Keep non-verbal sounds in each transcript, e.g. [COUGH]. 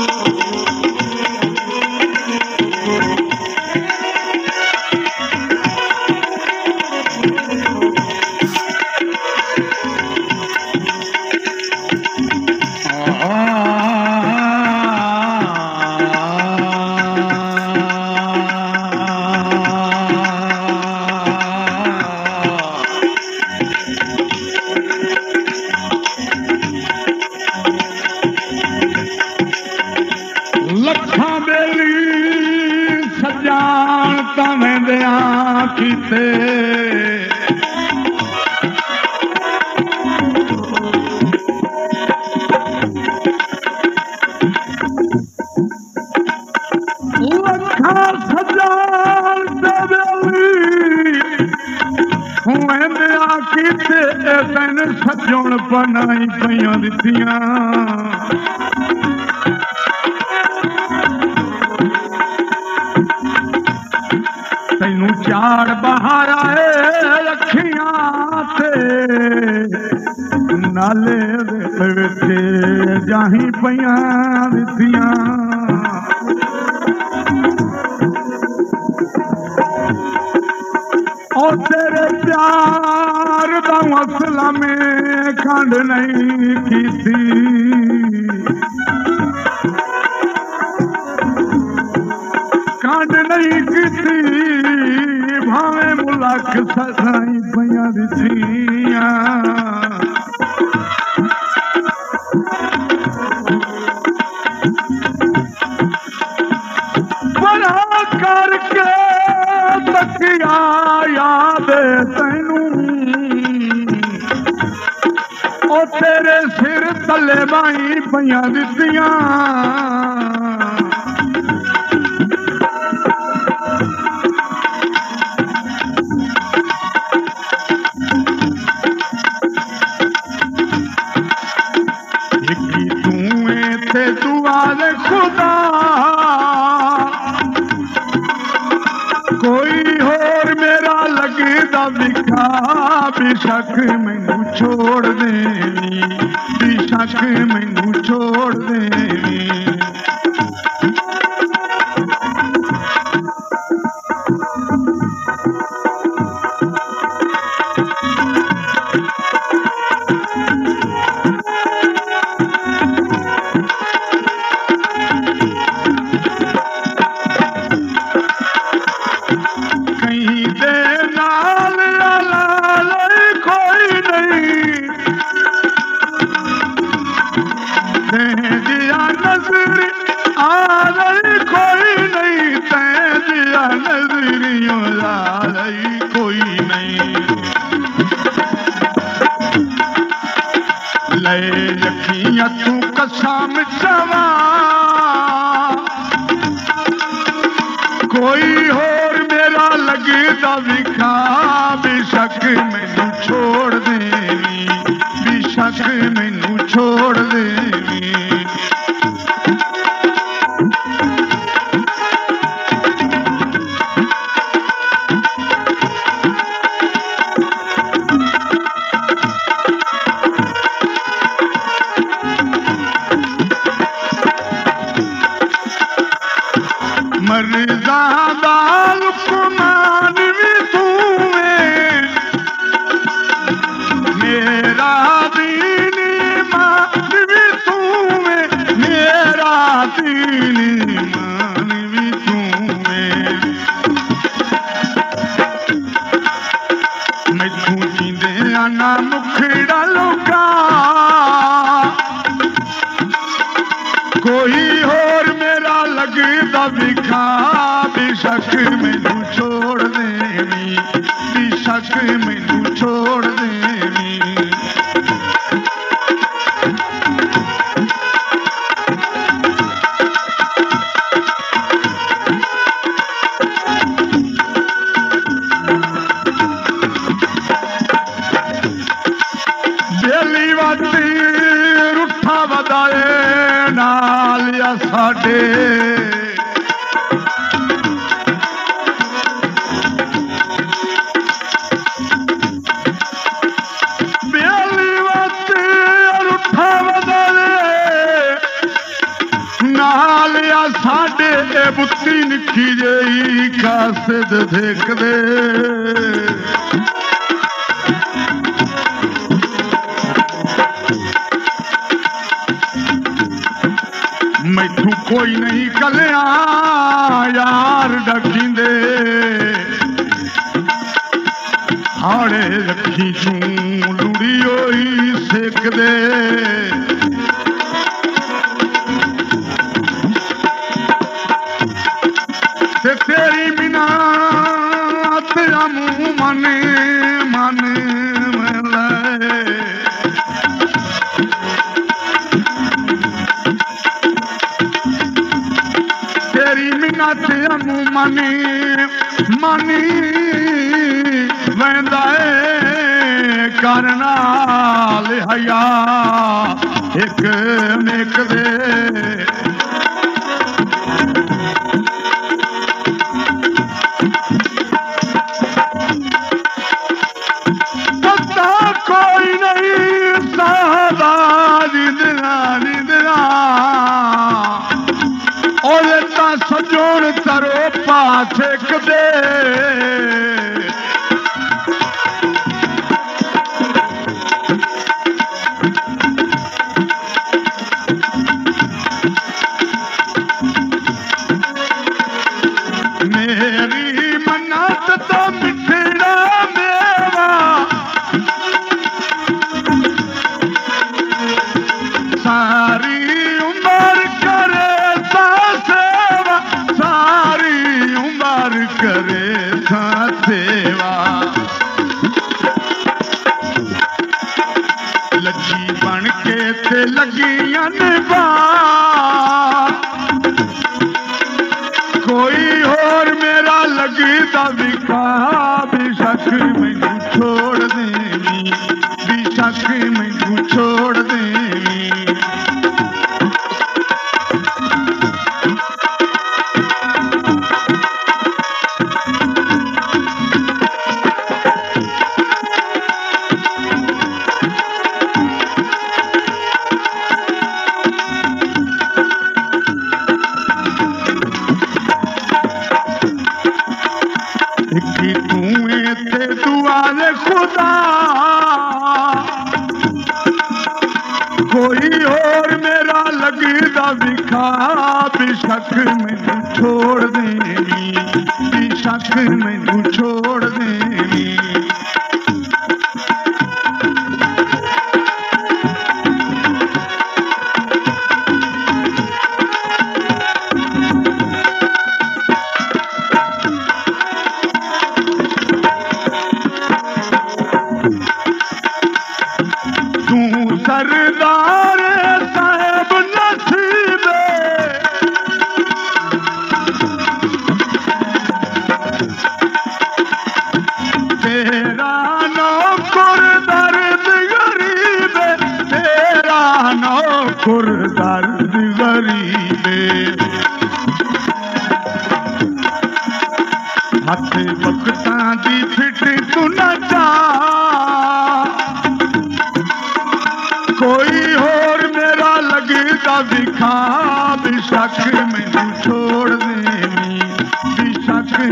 Oh, [LAUGHS] मुहिंदा किथे तैन सजण बनाई पयूं ॾिसियाँ तैनूं चार बहारा रखिया नाले जा जाही दिखिया ਸਦਾਈ ਪਈਆਂ ਦਿੱਤੀਆਂ। ਡਾਕੀਂਦੇ ਹਾੜੇ ਰੱਖੀ ਤੂੰ ਲੁੜੀ ਹੋਈ ਸੇਕਦੇ। मनी मनी वेंदा करनाल हया। हिकु निकिरे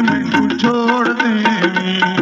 मैं छोड़ देवी।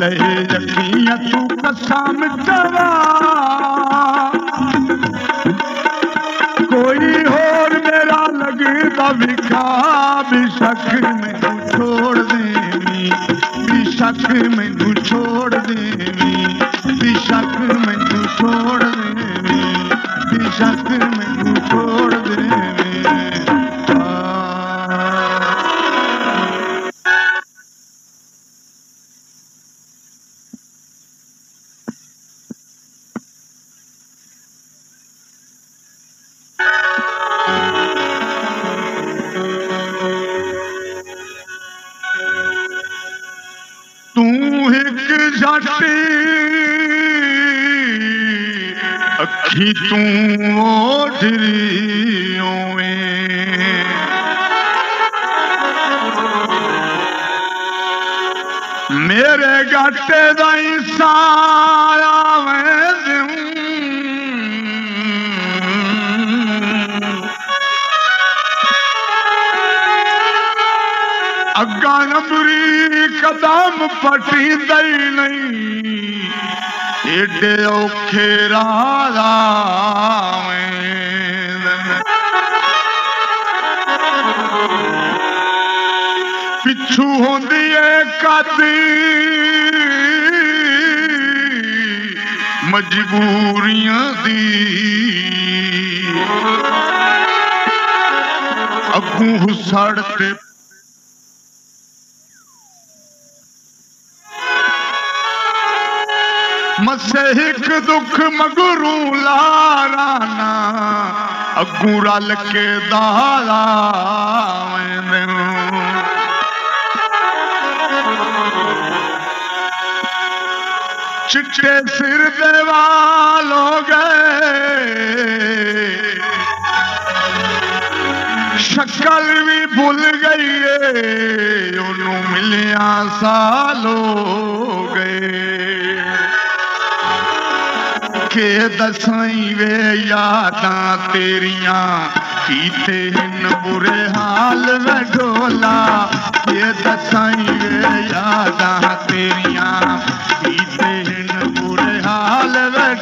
लहे यकीन तू कसम तरा कोई होर मेरा लगता विखा, बिशक मैनू छोड़ देवी बिशक मैनू छोड़ देवी बिशक मैनू छोड़ मेरे घाटे दा सारा अगा नंबरी कदम पटी दई नहीं। एडे औखे राम छू होंदी है दी अगू हुसड़ते मसे एक दुख मगरू लाराना अगू रल के दाला चिट्टे सिर देवाल शक्ल भी भूल गई है, उन्होंने मिलिया साल हो गए। के दसाई वे यादा तेरिया, कीते इन बुरे हाल में डोला के दसाई वे यादा तेरिया, कीते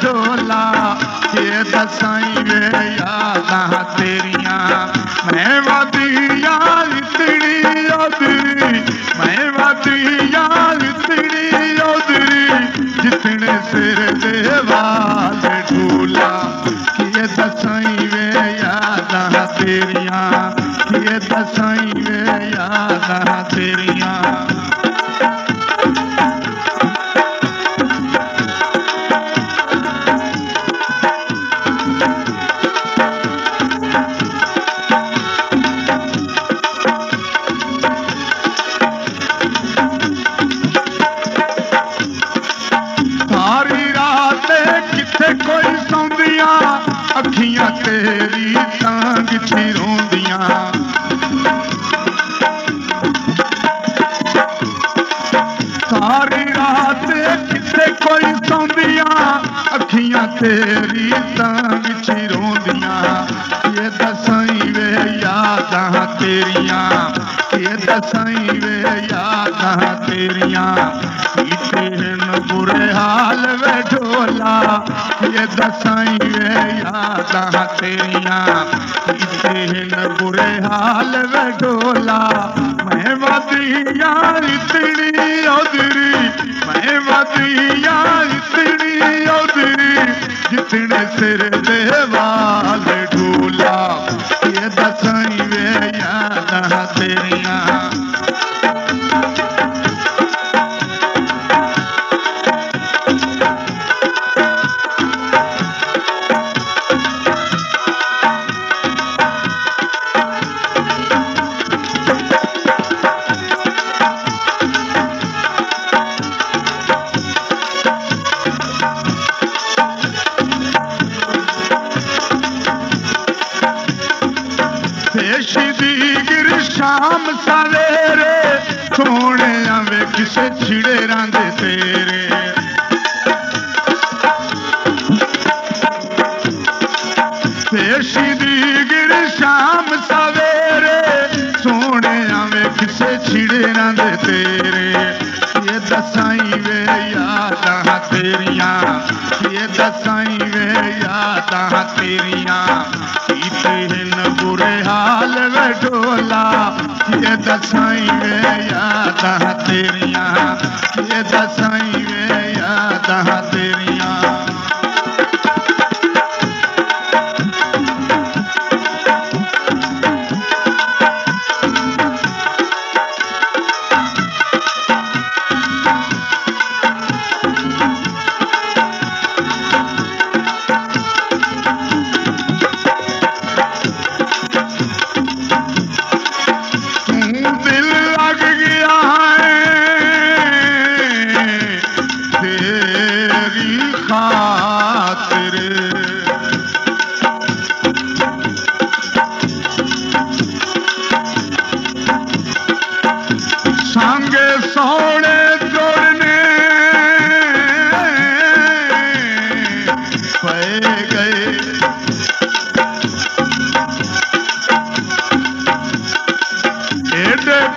डोला, ये दसाई वे यादा तेरिया। मैं वादी यार तिड़ी यादी। मैं वादी यार तिड़ी यादी। जितने सिर देवाल डोला, ये दसाई वे यादा तेरिया। ये दसाई कोई सौंदियाँ, अखियाँ तेरी तंग चिरोंदियाँ। ये दसाई वे यादां तेरिया, ये दसाई वे यादां तेरिया। बुरे हाल वे ढोला ये दसाई वे यादां तेरिया। बुरे हाल वे ढोला मैं वादी यार तिड़ी ओदरी मैं सिर दे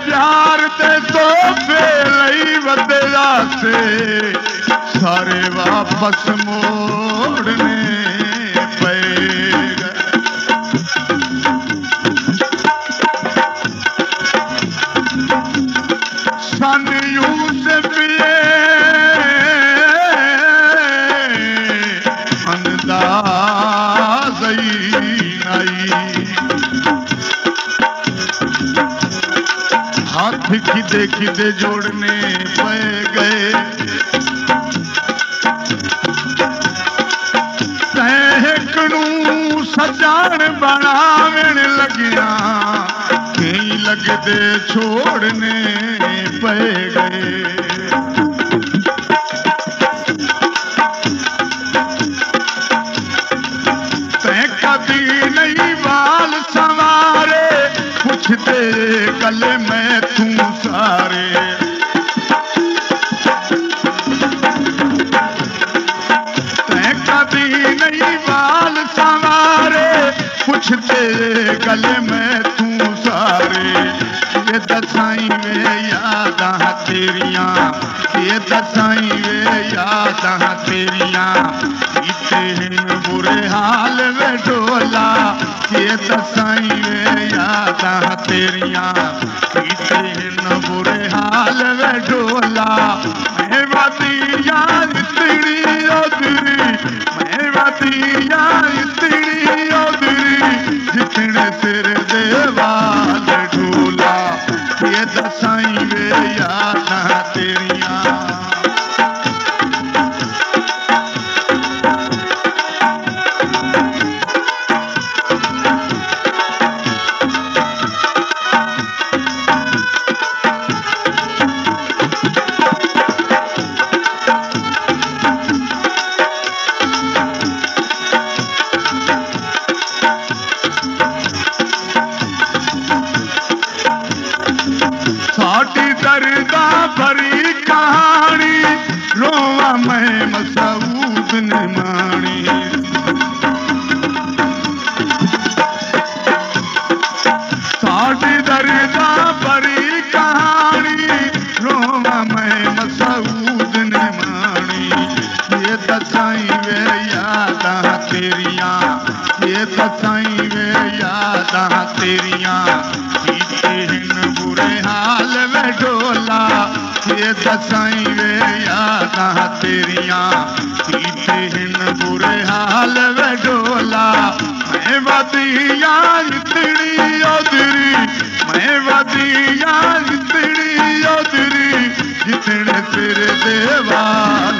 प्यार ते तोहफे लई से सारे वापस मोड़ने। खिदे खिदे जोड़ने पे गए। तैकनू सजान बनावन लगिया कई लगदे छोड़ने पे गए। पुछते कल मैं तू सारे। कभी नहीं बाल संवारे, पुछते कल मैं तू सारे। ये दसाई वे यादां तेरियाँ, ये दसाई वे यादां तेरियाँ। इते न बुरे हाल ये दसाई वे यादां तेरियाँ। न बुरे हाल वे ढोला मैं वदिया इतनी उधरी मैं वदिया इतनी उधरी जितने सिर दे वाल ढोला ये दसाई वे यादा तेरिया। ये दसाई वे यादा तेरिया। बुरे हाल वे डोला। ये दसाई वे यादा तेरिया। हिन बुरे हाल वे डोला। मैं वदिया इतनी ओदरी मैं वदिया इतनी ओदरी जितने तेरे देवाल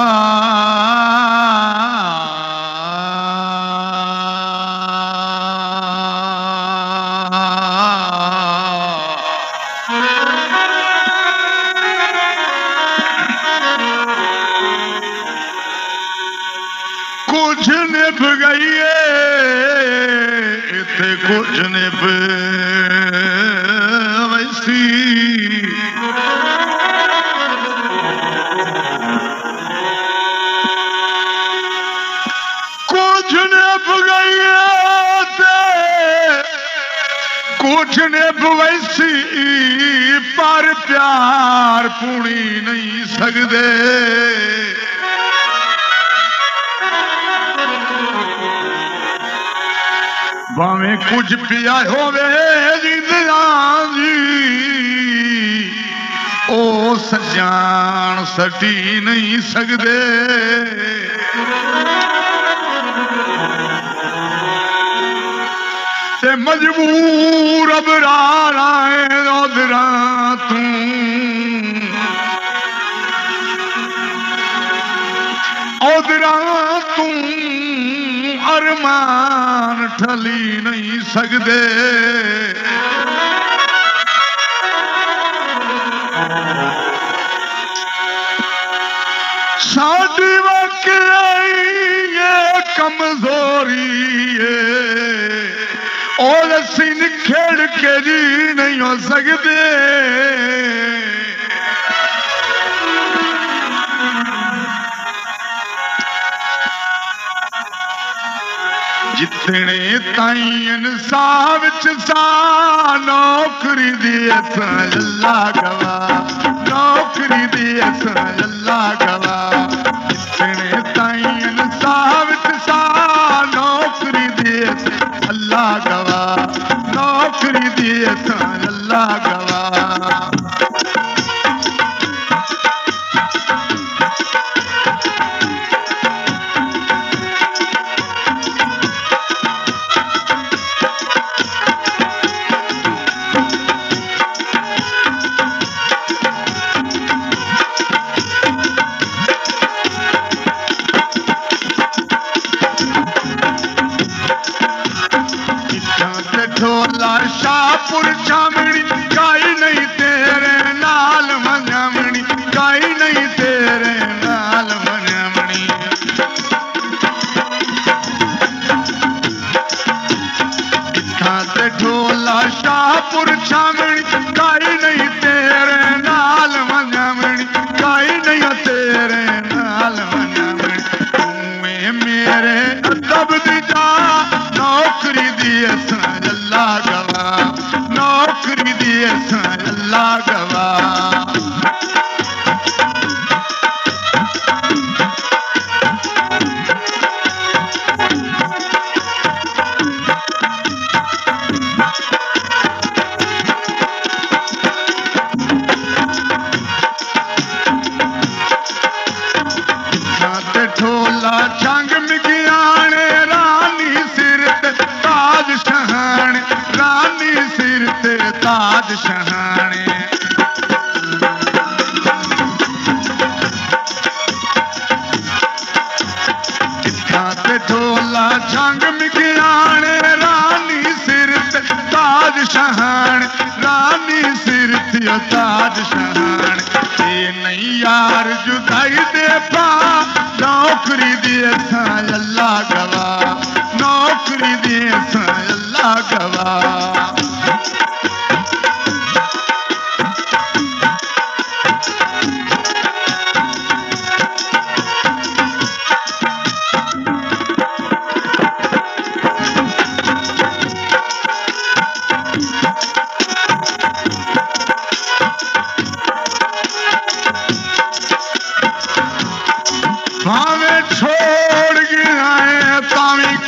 कुछ पिया होवे ओ सजान सटी नहीं सकते ते मजबूर अबरारा है रोदरा तू। ओदरा अरमान ठली नहीं सकते साड़ी वाकई ये कमज़ोरी है। और असी निखेड़ के जी नहीं हो सकते जितने ताईं इंसाफ चाह नौकरी दिए सा अल्लाह गवा नौकरी दिए सा अल्लाह गवा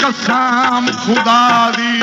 कसम खुदा दी।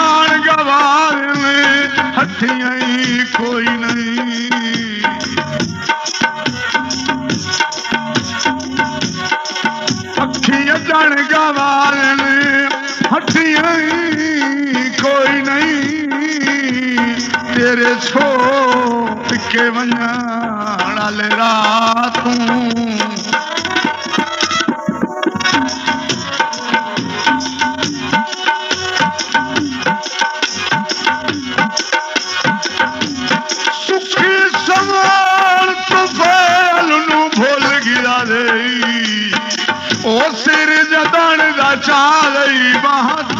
तुझे छोड़ के वञण अल रातूं। चाल बाहर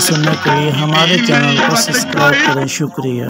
सुनने के लिए हमारे चैनल को सब्सक्राइब करें। शुक्रिया।